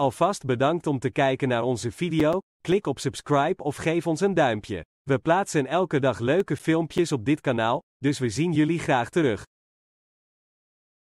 Alvast bedankt om te kijken naar onze video, klik op subscribe of geef ons een duimpje. We plaatsen elke dag leuke filmpjes op dit kanaal, dus we zien jullie graag terug.